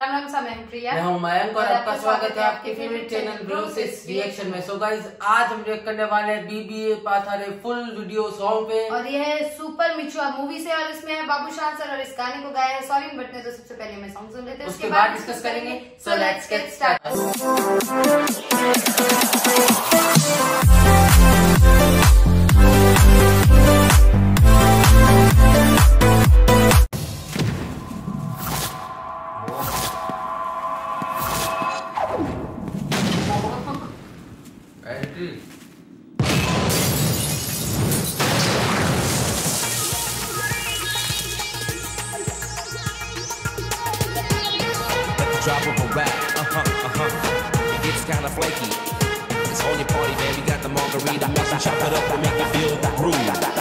मैं हूँ। मयंक और आपका स्वागत है आपके फेवरेट चैनल ब्रोसिस रिएक्शन में। सो गाइस आज हम रिएक्ट करने वाले हैं बीबीए पाथारे फुल वीडियो सॉन्ग पे। और ये है सुपर मिचुआ मूवी से और इसमें है बाबू शान सर और इस गाने को गाया है। सॉरी बट ने तो सबसे पहले मैं सॉन्ग सुन लेते हैं। उसके बाद डिस्कस करेंगे। So let's get start drop of a rap. Uh huh, uh huh. It gets kinda flaky. It's only party, man. We got the margarita. Mix and chop it up and make me feel the groove.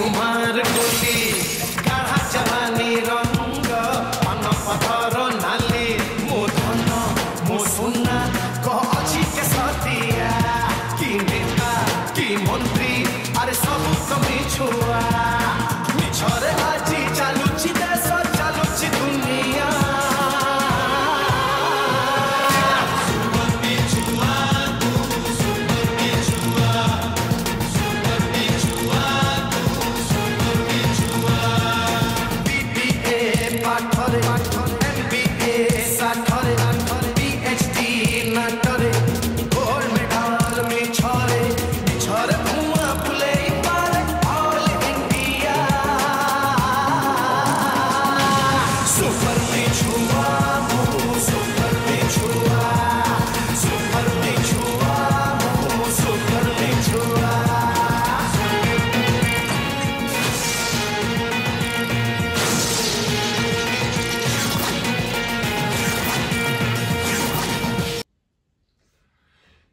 fumar com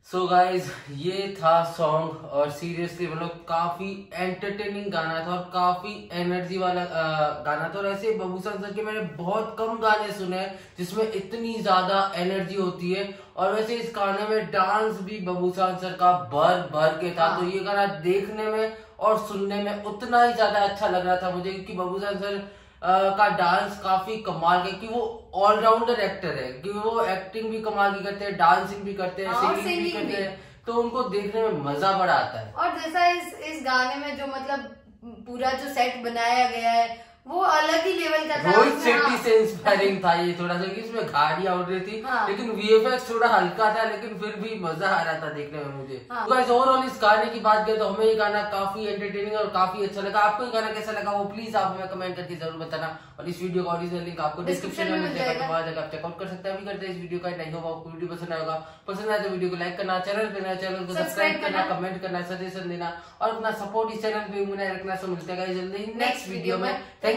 so so guys ये था song और seriously मतलब काफ़ी entertaining गाना था और काफ़ी energy वाला आ, गाना था। और ऐसे बबूसन सर के मैंने बहुत कम गाने सुने हैं जिसमें इतनी ज़्यादा एनर्जी होती है। और वैसे इस गाने में डांस भी बबूसान सर का भर भर के था। हाँ। तो ये गाना देखने में और सुनने में उतना ही ज़्यादा अच्छा लग रहा था मुझे क्योंकि बबूसान सर का डांस काफ़ी कमाल का कि वो ऑलराउंडर एक्टर है कि वो एक्टिंग भी कमाल की करते हैं डांसिंग भी करते हैं हाँ, सिंगिंग भी भी करते हैं तो उनको देखने में मज़ा बड़ा आता है। और जैसा इस इस गाने में जो मतलब पूरा जो सेट बनाया गया है वो अलग ही लेवल का था रोहित शेट्टी हाँ, से इंस्पायरिंग था ये थोड़ा सा कि इसमें गाड़ियाँ उड़ रही थी हाँ। लेकिन वीएफएक्स थोड़ा हल्का था लेकिन फिर भी मज़ा आ रहा था देखने में मुझे। हाँ। तो गाइस ओवरऑल इस गाने की बात करें तो हमें ये गाना काफ़ी एंटरटेनिंग और काफ़ी अच्छा लगा। आपको ये गाना कैसा लगा वो प्लीज़ आप हमें कमेंट करके ज़रूर बताना। और इस वीडियो का ओरिजिनल लिंक आपको डिस्क्रिप्शन में मिल जाएगा। तो आप चेकआउट कर सकते हैं। अभी करते हैं इस वीडियो का नहीं होगा आपको वीडियो पसंद आएगा पसंद आए तो वीडियो को लाइक करना चैनल पे नया चैनल को सब्सक्राइब करना करना। कमेंट करना सजेशन देना और अपना सपोर्ट इस चैनल पे बनाए रखना। सो मिलते हैं जल्दी नेक्स्ट वीडियो में। Thank